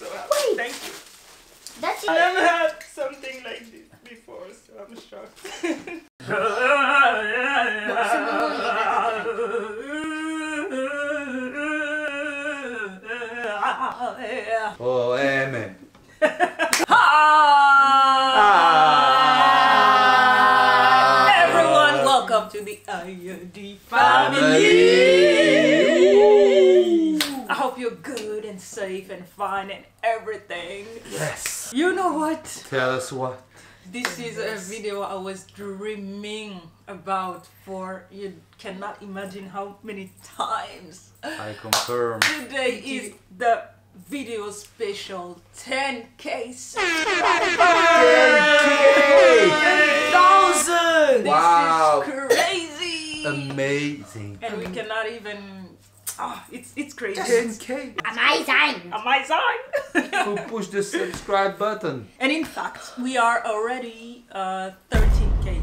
so happy. Wait. Thank you. That's I it. never had something like this before, so I'm shocked. Oh, amen. Hi! Ah. Everyone, welcome to the Ayodi family. I hope you're good and safe and fun and everything. Yes. You know what? Tell us what. This is a video I was dreaming about for you cannot imagine how many times. I confirm. Today is the video special 10k subscribers. Thousand. This Wow. is crazy. Amazing. and we cannot even. Ah, it's it's crazy. 10k. Amazing. Am I sign? Who pushed the subscribe button? and in fact, we are already uh, 13k.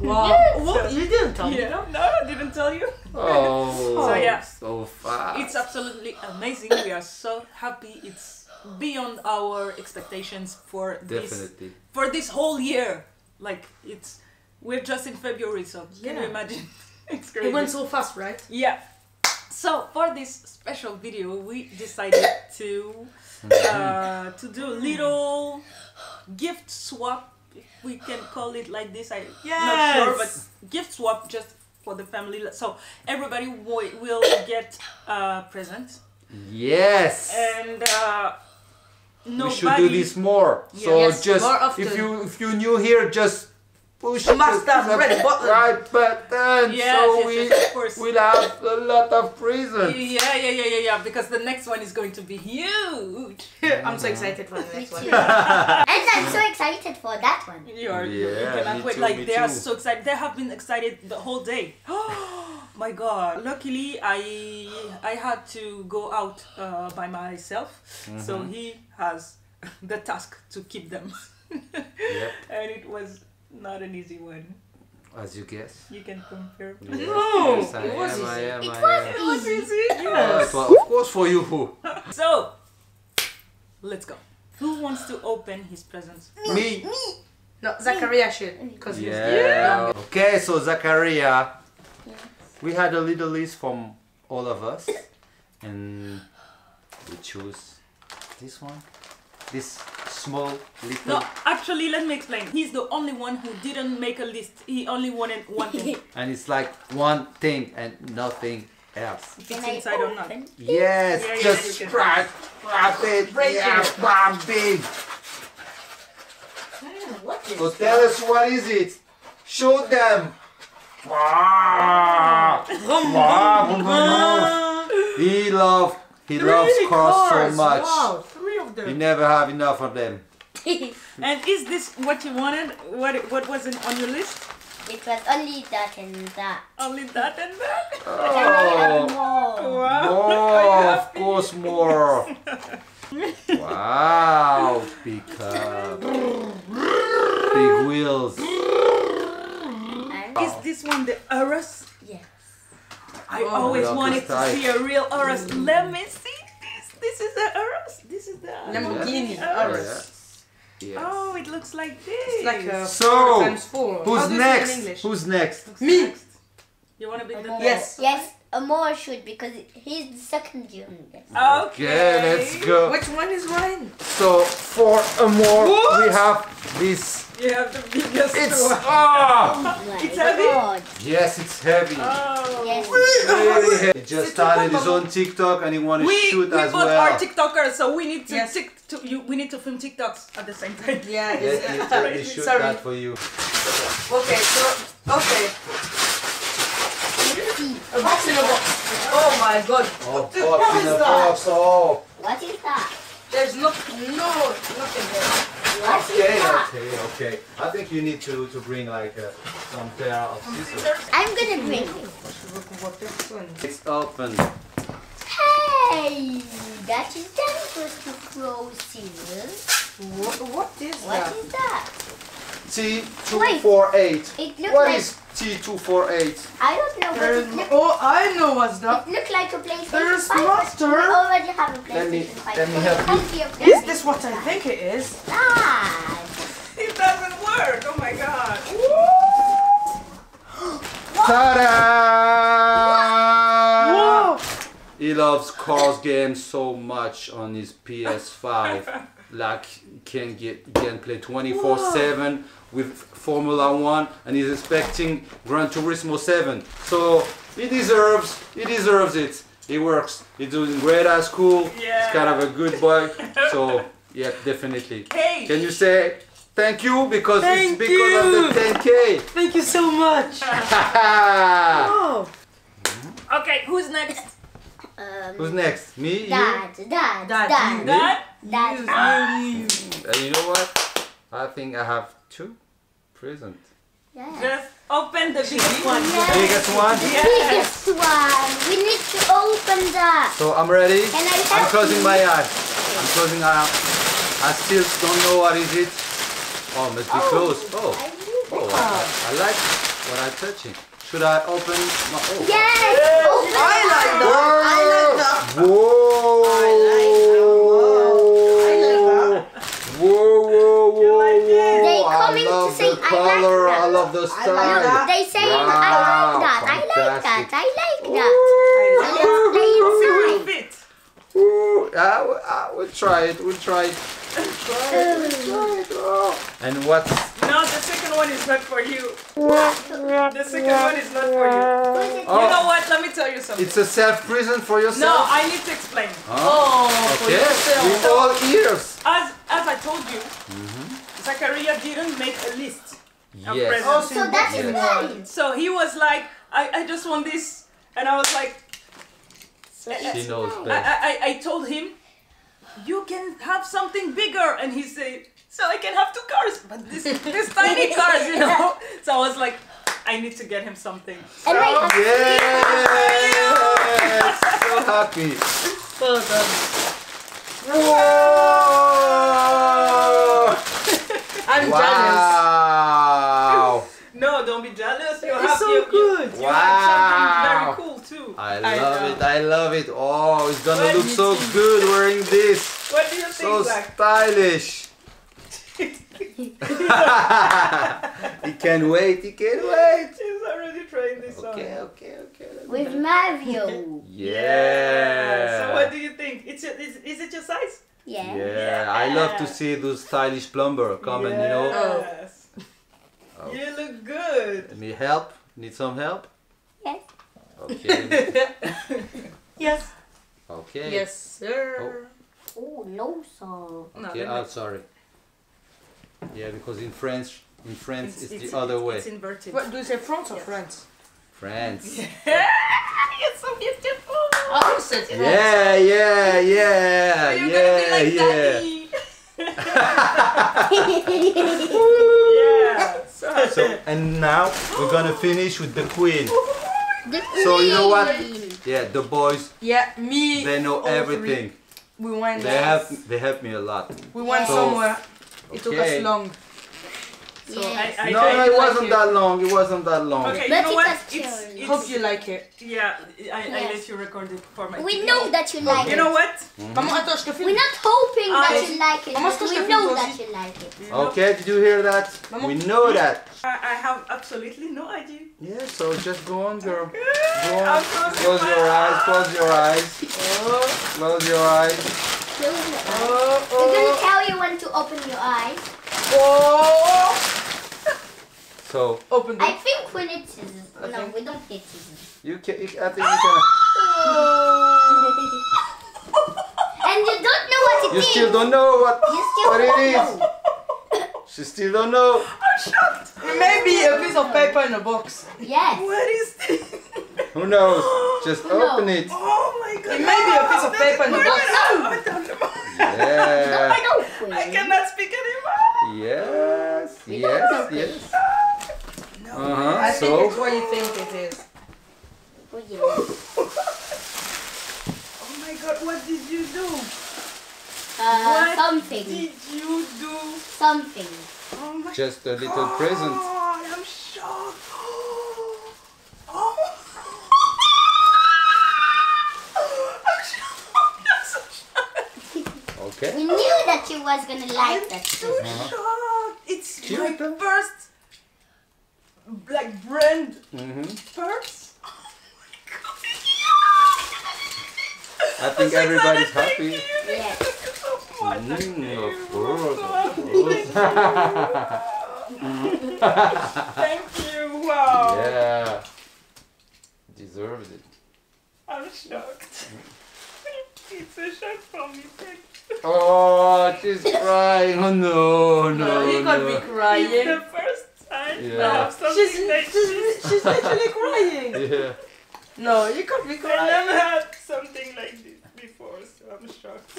Wow. What? You didn't tell me. Yeah, no, I didn't tell you. Oh. So, yeah. So fast. It's absolutely amazing. We are so happy. It's beyond our expectations for this for this whole year. Like it's we're just in February, so can you imagine? it's crazy. It went so fast, right? Yeah. So for this special video, we decided to uh, to do a little gift swap. If we can call it like this, I'm not sure, but gift swap just for the family. So everybody will get a present, Yes. and uh, nobody. we should do this more. So Yes, just more if you if you're new here, just push Smash that red button. right button. Yes, so yes, we yes, of course. we'll have a lot of presents. Yeah, yeah, yeah, yeah, yeah. Because the next one is going to be huge. I'm so excited for the Me next too. one. and I'm so excited for that one. You are, you Yeah, cannot me wait. too, like me they are so excited. They have been excited the whole day. Oh my god! Luckily, I I had to go out uh, by myself, so Mm-hmm. he has the task to keep them, Yep. and it was not an easy one. As you guess. You can compare. Yes, No, yes, I it was am, I easy. am, It I was am. It was easy. Yes. it was- of course for you. Who So, let's go. Who wants to open his presents? Me. Me. No, Zachariah should. Because he's Yeah. Okay, so Zachariah, we had a little list from all of us, and we choose this one, this small little, No, actually, let me explain. He's the only one who didn't make a list. He only wanted one thing. and it's like one thing and nothing else. If it's inside or not. Yes, Yeah, yeah, just you can. scratch, scrap it, Break yeah, it. bam, big. What is So tell us what is it? Show them. Wow. Wow, boom, boom, boom. He love, he loves Three cars so much. Wow, three of He them. never have enough of them. And is this what you wanted? What what wasn't on your list? it was only that and that. Only that and that? Oh, More. Wow. more, of course, more. Wow, big car, big wheels. Is this one the Urus? yes. I Oh, always wanted to see a real Urus. Let me see this. This is the Urus. This is the Lamborghini Urus. Oh, yes. Oh, it looks like this. It's like a So, four times four. Who's do you say next? English? Who's next? Me. You want to be the Amor. Yes. Yes, Amor should because he's the second youngest. Okay. let's go. Which one is mine? So for Amor, What? we have this. You have the biggest It's one. ah. My It's heavy? God. Yes, it's heavy. Oh. Yes. Really heavy. He just started tout his own TikTok and he want to shoot we as well. We both are TikTokers, so we need to Yes. tik to you. We need to film TikToks at the same time. Yeah, Yes, it's, he- he- he shoot sorry. that for you. Okay, so okay. A box in a box. Oh my god. Oh, What the hell is that? box. Oh. What is that? There's no no nothing there. What is Okay, that? okay, okay. I think you need to to bring like uh, some pair of scissors. I'm gonna bring it. What this one? It's open. Hey, that is dangerous to throw scissors. What, what is What What is that? T248. It looked What like- is T248? I don't know, but There's, it looked, oh, I know what's that. it looked like a PlayStation There's 5. monster. We already have a PlayStation Let me- 5. let me help you. can't be a Is this what I think it is? Dad. It doesn't work. Oh my god. Ta-da! He loves cars games so much on his PS5. like can get can play 24/7 with Formula 1 and he's expecting Gran Turismo 7. So he deserves he deserves it. He works. He's doing great at school. Yeah. He's kind of a good boy. So yeah, definitely. Hey. Can you say thank you because Thank it's because of the 10k? Thank you so much. Oh. Okay, who's next? Um, Who's next? Me? You? Dad, dad, Dad, dad, you. Dad? dad. You, you, you. You know what? I think I have two presents. Yeah. Just open the biggest one. Yeah. Biggest one. Yes. Biggest one. We need to open that. So I'm ready. Can I I'm closing you? my eyes. I'm closing my eyes. I still don't know what is it. Oh, must be oh, closed. Oh, I oh, I, I like what I'm touching. Should I open my? Oh. Yes. Open I like that. that. I like that. Whoa! I like that. Whoa, whoa, whoa, like it? whoa! They I coming to love say, the "I like color. I that." love the I like that. They say I like that. I like that. I like that. I Let's play inside. Ooh, I, will- I will try it. We'll try it. We'll try it. We'll try it. Oh. And what? No, the second one is not for you. The second one is not for you. Oh, You know oh. what? Let me tell you something. it's a self prison for yourself? No. I need to explain. Oh, for okay. yourself. With all ears. As as I told you, mm-hmm. Zachariah didn't make a list. Of Yes. presents. Oh, So that's Yes. mine. So he was like, I, I just want this, and I was like, So She it's knows mine. I, best. I, I- I told him, you can have something bigger, and he said, so I can have two cars, but this this tiny cars, you know. So I was like, I need to get him something. And I have Yes. So happy. Well done. Whoa. I'm jealous. Wow. No, don't be jealous. You It's have so you, you- good. You, have something Wow. very cool too. I I love know. it. I love it. Oh, it's gonna What look so think? good wearing this. What do you think, So Zach? stylish. he can't wait. He can't wait. He's already trying this on. Okay, okay, okay. with Mario. Yeah. So what do you think? It's your, is, is it your size? Yeah. Yeah, I love to see those stylish plumber come and you know. Yes. Oh. You look good. Need help? Need some help? Yes. Okay. Yes. Okay. Yes, sir. Oh, oh no song. No, Okay. let Oh, sorry. Yeah, because in French, in France, it's, it's- the other way. It's inverted. What do you say, France or Yes. France? France. You're so beautiful. Oh, you said France. Yeah, yeah, yeah, You're yeah, gonna be like yeah. daddy. yeah. So, So, and now we're gonna finish with the queen. So you know what? Yeah, the boys, Yeah, me. they know all three. everything. We went. They help, they help me a lot. We went So- somewhere. It took us long. So Yes. I, I, No, I, no, it like wasn't it. that long. It wasn't that long. Okay, But you know it what? It's, it's, Hope you like it. yeah, I, I let you record it for my We video. know that you like it. You know what? Maman, attends, je te filme. We're not hoping that you like it. But est-ce que je we know that you like it. Okay, did you hear that? Maman. We know that. I, I have absolutely no idea. Yeah, so just go on, girl. Go I'm on. Close my your eyes. Close your eyes. Oh, Close your eyes. Close your eyes. oh, We're gonna oh. tell you when to open your eyes. Oh. So Open I think we need scissors. No, Okay. we don't need scissors. you can. I think you can. and you don't know what it You is. still don't know what You still what don't it is. know. She still don't know. I'm shocked. Maybe a piece of paper in a box. Yes. What is this? Who knows? Just Who knows? open it. Oh my god. It may be a piece of paper in the box. I don't know. Yeah. I know, Queen. I cannot speak anymore. Yes. We Yes. Yes. No. Uh I huh. think So. it's what you think it is. Oh, yeah. Oh my god, what did you do? Uh, something. did you do? Something. Oh my Just a little present. God, I'm shocked. Oh. I'm shocked. I'm so shocked. Okay. We knew that you was gonna like I'm that. so Uh-huh. shocked. It's Cute, my huh? first like brand hmm purse. Oh my God. I think I'm everybody's excited. happy. Thank you. Yes. So Mm, of course, of so happy. Thank you. Wow. Yeah. Deserved it. I'm shocked. it's a shock for me. Thank you. Oh, she's crying. Oh no, no. No, you can't no. be It's crying. The Yeah. I She's, she's, she's literally crying. Yeah. No, you can't be I crying. never had something like this before, so I'm shocked.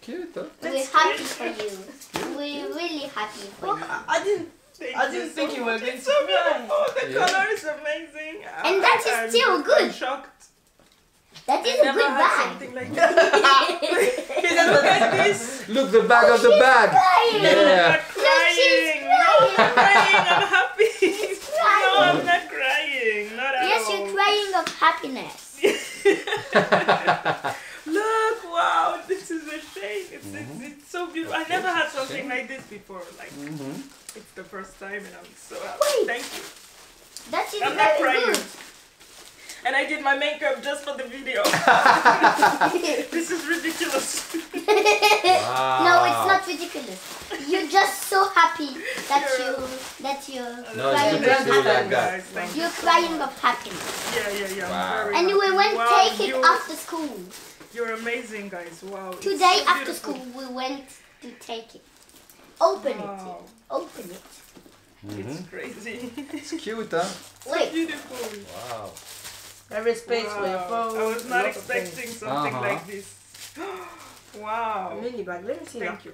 Cute, huh? We're happy for you. We're really happy for Oh, you. I I didn't. Thank I didn't think so you were much. going It's to so cry. beautiful. The Yeah. color is amazing. And that is I'm- still I'm good. shocked. That is I a never good bag. something like that. Look at this. Look, the back of the bag. Crying. I'm Yeah. not crying. No, I'm crying. I'm happy. No, I'm not crying. Not at Yes, all. you're crying of happiness. Look, wow, this is a shame. It's, Mm-hmm. it's, it's so beautiful. I never had something like this before. Like, Mhm. it's the first time, and I'm so happy. Wait. Thank you. That is I'm not very crying. good. And I did my makeup just for the video. this is ridiculous. no, it's not ridiculous. You're just so happy that you that you're No, crying you of can do like happiness. that. Guys, thank you You're crying much. of happiness. Yeah, yeah, yeah. I'm Wow. very And we went wow, take it after school. You're amazing, guys. Wow. Today so after school we went to take it. Open Wow. it. Open it. It's mm-hmm. crazy. It's cute, huh? Wait. beautiful. Wow. There is space for your phone. I was not lot of things. expecting something Uh-huh. like this. wow. A mini bag. Let me see Thank that. you.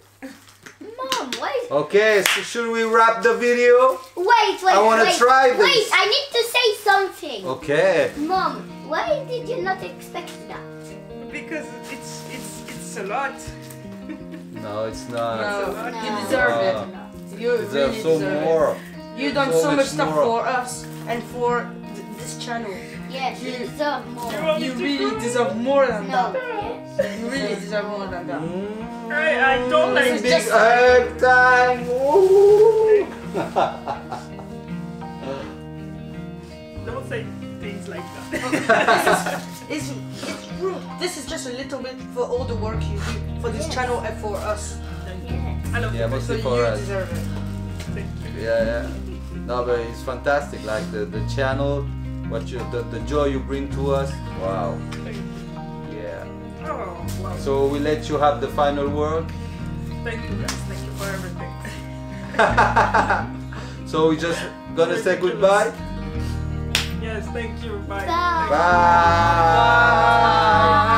Mom, why is Okay, so should we wrap the video? Wait, wait, I wanna try this. Wait, I need to say something. Okay. Mom, why did you not expect that? Because it's it's it's a lot. No, it's not. No, No. you deserve No. it. You Deserve really so deserve more. it. You done So so, much much stuff more. for us and for th- this channel. Yes, you You- deserve more. want me You really deserve more than No, that. yes. You really deserve more than that. Mm. I, I don't like It's Big this. just- hug time. Don't say things like that. It's, it's rude. This is just a little bit for all the work you do for this Yes. channel and for us. Yes. I love Yeah, you. mostly So for you us. deserve it. Thank you. Yeah, yeah. No, but it's fantastic. Like the, the channel, what you the, the joy you bring to us. Wow. Thank you. Yeah. Oh, wow. So we let you have the final word. Thank you guys. Thank you for everything. so we just gonna say goodbye. Yes, thank you. Bye. Bye. Bye.